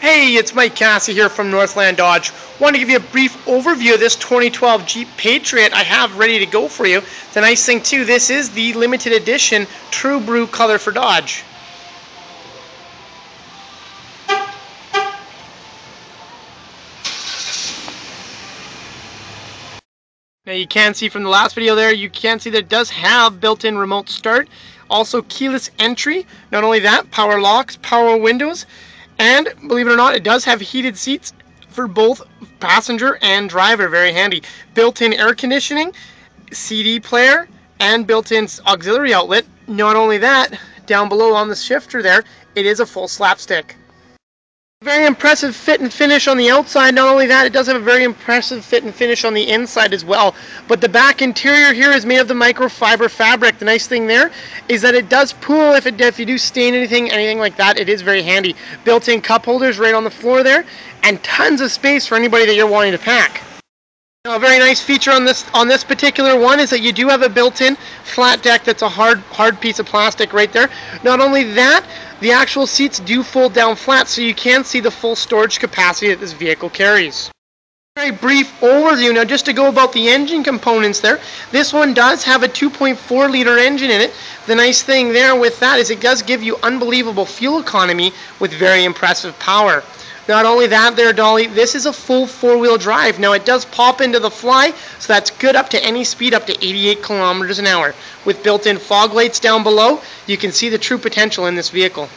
Hey, it's Mike Cassie here from Northland Dodge. Want to give you a brief overview of this 2012 Jeep Patriot I have ready to go for you. The nice thing too, this is the limited edition True Brew color for Dodge. Now you can see from the last video there, you can see that it does have built-in remote start, also keyless entry. Not only that, power locks, power windows, and believe it or not, it does have heated seats for both passenger and driver. Very handy. Built-in air conditioning, CD player, and built-in auxiliary outlet. Not only that, down below on the shifter there, it is a full slapstick. Very impressive fit and finish on the outside. Not only that, it does have a very impressive fit and finish on the inside as well. But the back interior here is made of the microfiber fabric. The nice thing there is that it does pool if, it, if you do stain anything, anything like that. It is very handy. Built-in cup holders right on the floor there, and tons of space for anybody that you're wanting to pack. A very nice feature on this on this particular one is that you do have a built-in flat deck that's a hard hard piece of plastic right there. Not only that, the actual seats do fold down flat so you can see the full storage capacity that this vehicle carries. Very brief overview now just to go about the engine components there. This one does have a 2.4 liter engine in it. The nice thing there with that is it does give you unbelievable fuel economy with very impressive power. Not only that there, Dolly, this is a full four-wheel drive. Now, it does pop into the fly, so that's good up to any speed up to 88 kilometers an hour. With built-in fog lights down below, you can see the true potential in this vehicle.